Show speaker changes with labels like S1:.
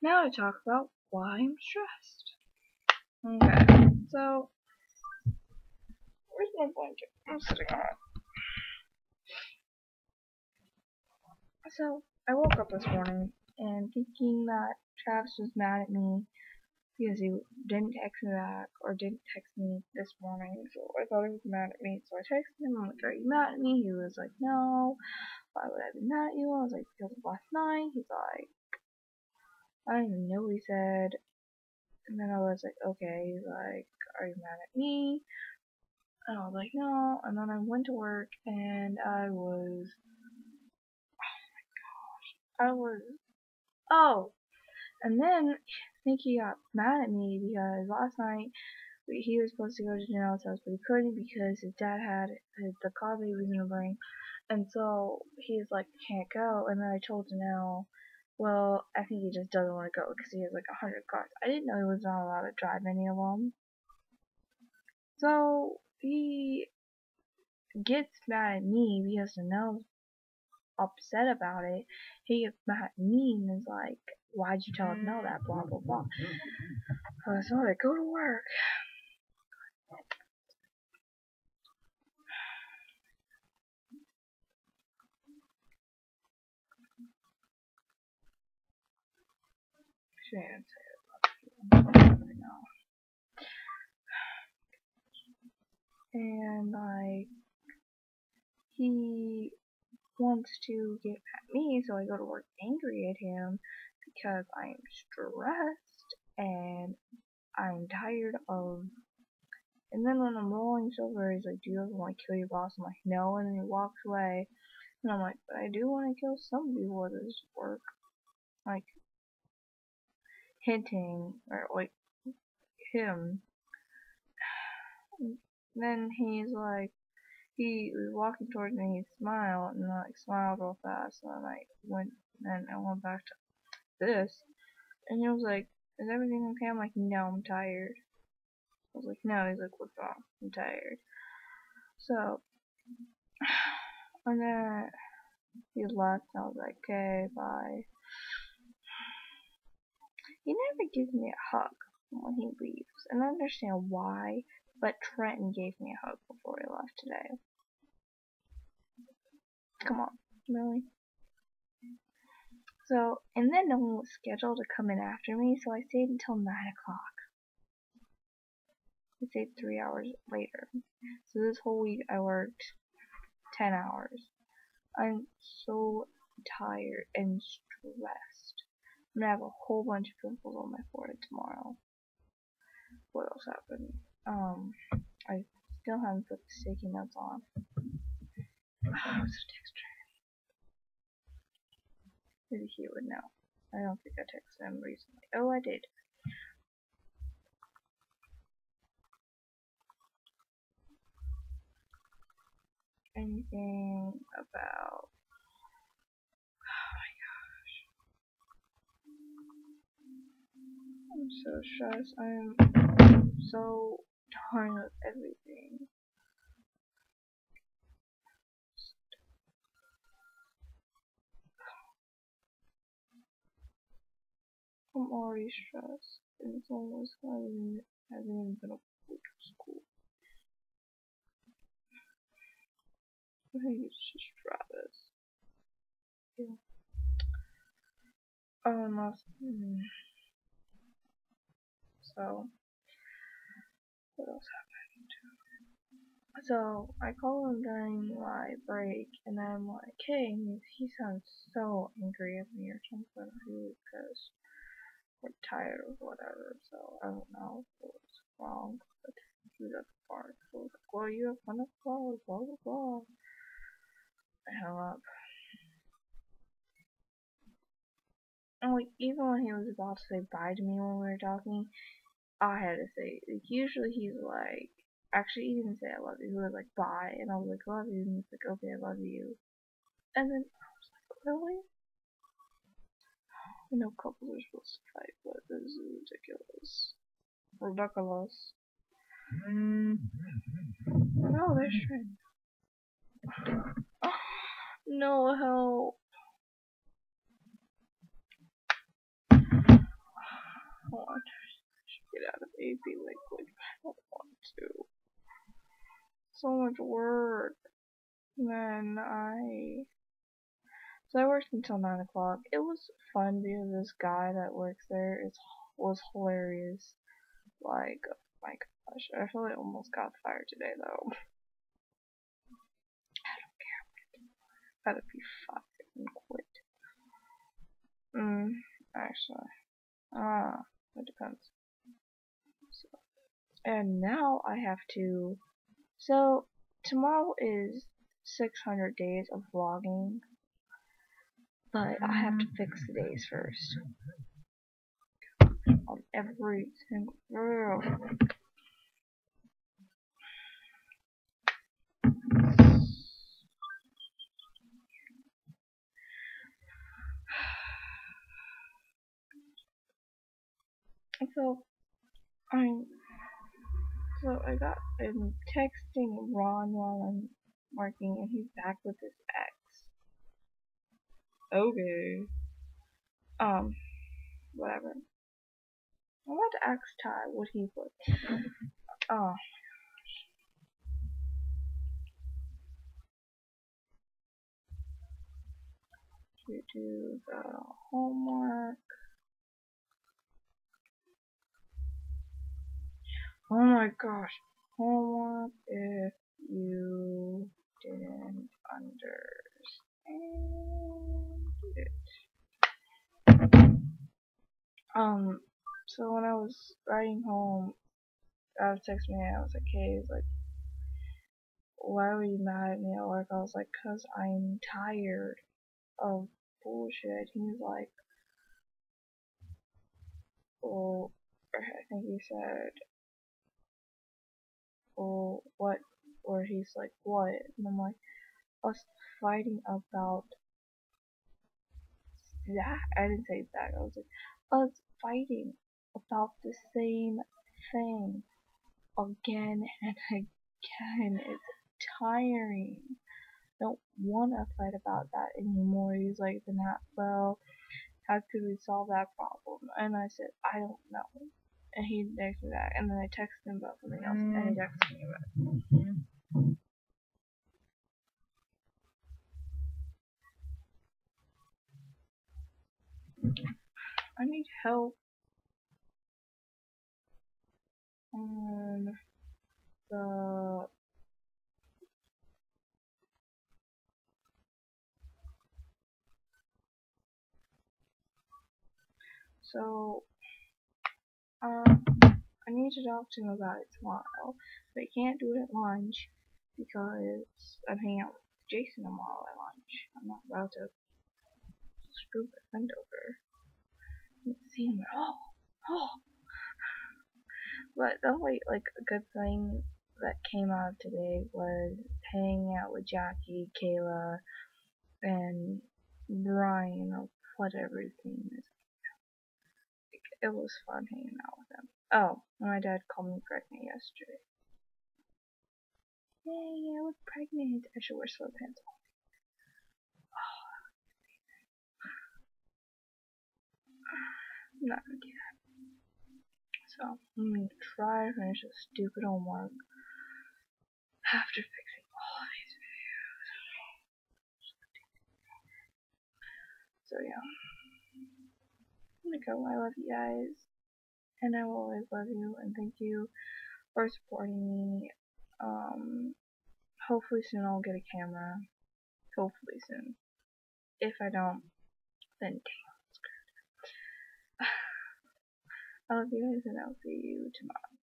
S1: Now to talk about why I'm stressed. Okay, so where's my blanket? I'm sitting on. So I woke up this morning and thinking that Travis was mad at me because he didn't text me back or didn't text me this morning. So I thought he was mad at me. So I texted him. I'm like, "Are you mad at me?" He was like, "No." Why would I be mad at you? I was like, "Because of last night." He's like, I know he said. And then I was like, "Okay." Like, "Are you mad at me?" And I was like, "No." And then I went to work and I was, oh my gosh, I was, oh. And then I think he got mad at me because last night he was supposed to go to Janelle's house, but he couldn't because his dad had his, the car that he was gonna bring, and so he's like can't go. And then I told Janelle, well, I think he just doesn't want to go because he has like a hundred cars. I didn't know he was not allowed to drive any of them. So he gets mad at me because Janelle's upset about it. He gets mad at me and is like, why'd you tell him no that, blah, blah, blah. I go to work. Now. And like, he wants to get at me, so I go to work angry at him because I'm stressed and I'm tired of. And then when I'm rolling silver, he's like, "Do you ever want to kill your boss?" I'm like, "No," and then he walks away. And I'm like, "But I do want to kill somebody with this work." Like hinting or like him. Then he's like, he was walking towards me, he smiled, and I like smiled real fast, and I went, and I went back to this, and he was like, is everything okay? I'm like, no, I'm tired. I was like, no, he's like, what's wrong? I'm tired. So, and then he left, and I was like, okay, bye. He never gives me a hug when he leaves, and I understand why, but Trenton gave me a hug before he left today. Come on, really? So, and then no one was scheduled to come in after me, so I stayed until 9 o'clock. I stayed three hours later. So this whole week I worked 10 hours. I'm so tired and stressed. I'm gonna have a whole bunch of pimples on my forehead tomorrow. What else happened? Um, I still haven't put the sticky notes on. Oh, so text Maybe he would know. I don't think I texted him recently. Oh, I did. Anything about... so stressed. I'm so tired of everything. I'm already stressed, and it's almost hasn't, hasn't even been a week of school. I think it's just Travis. Yeah. Oh, last, mm. So, what else happened? So, I call him during my break, and I'm like, hey, he sounds so angry at me or something, pissed or tired or whatever, so I don't know what was wrong, but he was at the park, so I was like, well, you have fun at the blah, blah, blah. I hung up. And like, even when he was about to say bye to me when we were talking, I had to say, like, usually he's like, actually, he didn't say I love you, he was like, bye, and I was like, love you, and he's like, okay, I love you. And then I was like, really? I know couples are supposed to fight, but this is ridiculous. Ridiculous. Mm-hmm. No, they're straight. no help. Baby liquid. I don't want to. So much work. Then I so I worked until nine o'clock. It was fun because this guy that works there is was hilarious. Like, oh my gosh, I feel like I almost got fired today though. I don't care. Gotta be fired and quit. Mm, actually, ah, it depends. And now I have to. So tomorrow is 600 days of vlogging, but I have to fix the days first on every single. So I'm so I got I'm texting Ron while I'm working and he's back with his ex. Okay. Um whatever. I'm about to ask Ty what he put. Oh. To do the homework. Oh my gosh. Homework if you didn't understand it. Um, so when I was riding home, I was texting me, and I was like, hey, he's like, why were you mad at me at work? I was like, cause I'm tired of bullshit. He's like, well, I think he said, well, what, or he's like, what? And I'm like, us fighting about that. I didn't say that. I was like, us fighting about the same thing again and again. It's tiring. Don't want to fight about that anymore. He's like, then how, well, how could we solve that problem? And I said, I don't know. And he texted me back, and then I texted him about something else, and he mm. texted me back. I need help on the so um I need to talk to him about it tomorrow but I can't do it at lunch because I'm hanging out with Jason tomorrow at lunch I'm not about to screw my friend over see him at all. Oh. But the only like good thing that came out of today was hanging out with Jackie, Kayla, and Brian or whatever his name is. It was fun hanging out with them. Oh, my dad called me pregnant yesterday. Yay, I was pregnant. I should wear sweatpants. I'm not gonna do that. So I'm gonna try to finish this stupid homework after fixing all these videos. So yeah. Gonna go. I love you guys. And I will always love you and thank you for supporting me. Um hopefully soon I'll get a camera. Hopefully soon. If I don't, then dang. I love you guys and I'll see you tomorrow.